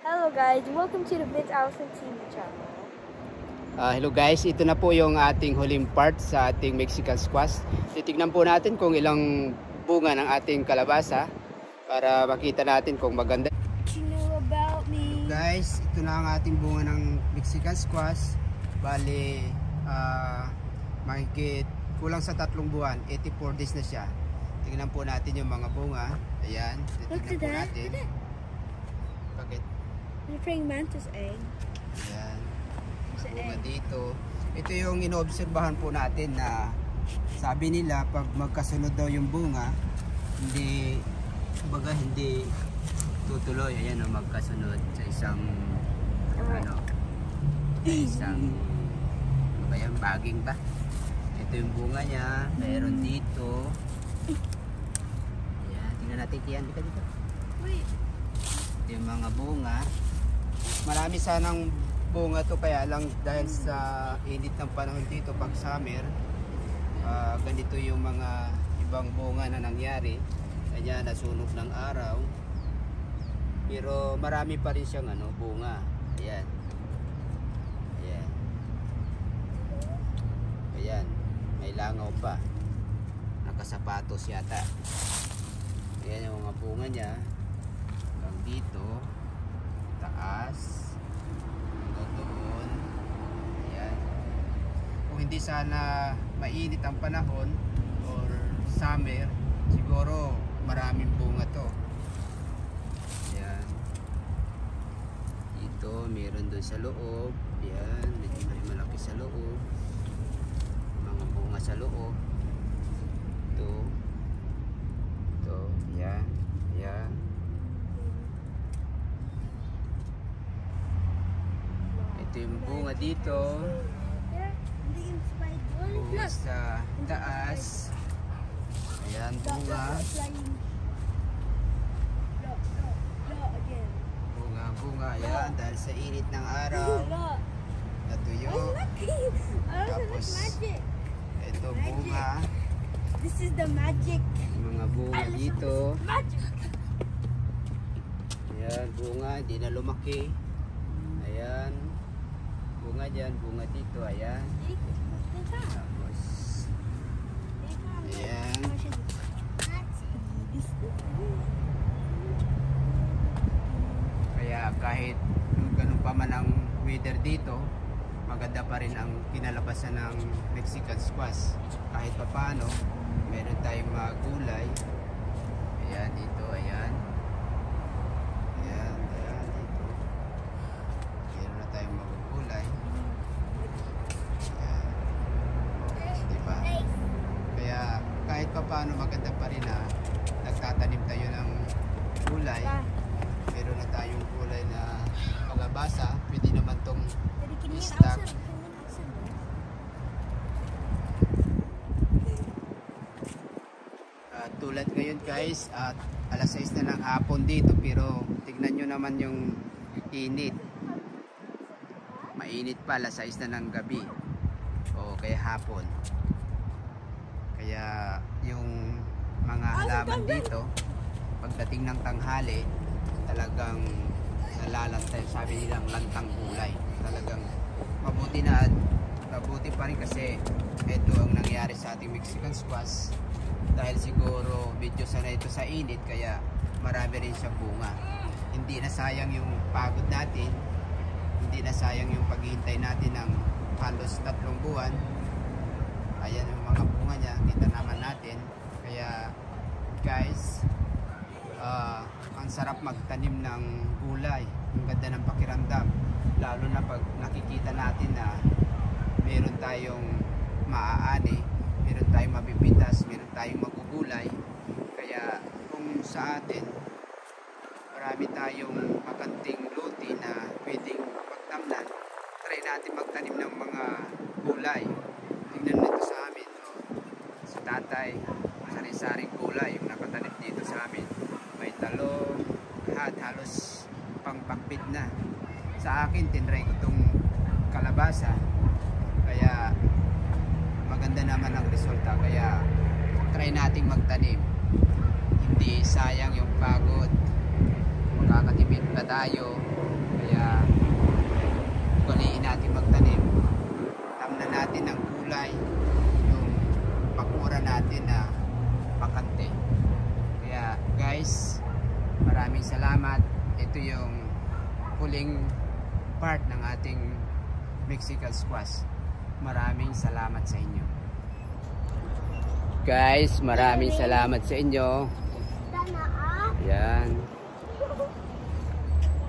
guys, welcome to the Vince Allison TV channel. Ah, hello guys, ito na po yung ating huling part sa ating Mexican squash. Titignan po natin kung ilang bunga ng ating kalabasa para makita natin kung maganda. You know about me? Guys, ito na ang ating bunga ng Mexican squash. Bali, ah, mahigit kulang sa tatlong buwan, 84 days na siya. Tingnan po natin yung mga bunga. Ayan, titignan po that. natin. Bakit? You're praying mantis egg. Ayan. There's an bunga egg. dito. Ito yung inoobserbahan po natin na sabi nila pag magkasunod daw yung bunga, hindi baga hindi tutuloy. Ayan o, magkasunod sa isang ano, sa isang ano ba yan, baging ba? Ito yung bunga niya. Meron dito. Ayan, tingnan natin kiyan. Dito, dito. Wait. Ito yung mga bunga. Marami sanang bunga to kaya lang dahil sa init ng panahon dito pag summer, ah, ganito yung mga ibang bunga na nangyari. Kanya nasunog ng araw. Pero marami pa rin siyang ano, bunga. Ayan. Ayan. Ayan. May langaw pa. Nakasapatos yata. Ayan yung mga bunga niya hanggang dito taas doon ayan. Kung hindi sana mainit ang panahon or summer siguro maraming bunga to. Ayan. Dito meron doon sa loob. Ayan medyo may malaki sa loob. Mga bunga sa loob. Ito. Ito. Ayan. Ayan Ito yung bunga dito. Bunga sa taas. Ayan, bunga. look, flying. Look, look, look again. Bunga, bunga. Ayan, dahil sa init ng araw, natuyo. Tapos. Ito bunga. This is the magic. Mga bunga dito. Magic. Ayan, bunga. Hindi na lumaki. Ayan. Bunga dyan, bunga dito. Ayan. Tapos, Ayan. Kaya kahit ganun pa man ang weather dito, maganda pa rin ang kinalabasan ng Mexican squash. Kahit pa paano, meron tayong mga gulay. Ayan, dito, ayan ayan, dito. Meron na tayong mga gulay. Ayan. Diba? Kaya kahit pa paano maganda pa rin na nagtatanim tayo ng gulay. Meron na tayong gulay na kalabasa. Pwede naman tong you outside? ah, tulad ngayon guys at alas 6 na ng hapon dito pero tignan nyo naman yung init. Mainit pa alas 6 na ng gabi. O kaya hapon. Kaya yung mga halaman dito pagdating ng tanghali talagang nalalantay sabi nilang lantang gulay. Talagang mabuti na at mabuti pa rin kasi ito ang nangyari sa ating Mexican squash. Dahil siguro medyo sanay ito sa init kaya marami rin siyang bunga. Hindi na sayang yung pagod natin. Hindi na sayang yung paghihintay natin ng halos tatlong buwan ayan yung mga bunga niya kita naman natin. Kaya guys ah, ang sarap magtanim ng gulay. Ang ganda ng pakiramdam. Lalo na pag nakikita natin na meron tayong maaani meron tayong mabibitas meron tayong magugulay. Kaya kung sa atin marami tayong makanting luti na pwedeng pagtamnan try natin magtanim ng mga gulay tingnan nito sa amin oh. si tatay sari-saring gulay yung nakatanim dito sa amin may talong lahat halos pangpakbit na. Sa akin tinry ko tong kalabasa. Kaya maganda naman ang resulta. Kaya try nating magtanim. Hindi sayang yung pagod. Makakatipid pa tayo. Kaya natin ng gulay, yung pakura natin na pakante. Kaya guys, maraming salamat. Ito yung huling part ng ating Mexican squash. Maraming salamat sa inyo. Guys, maraming salamat sa inyo. Ah. Yan.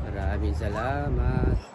Maraming salamat.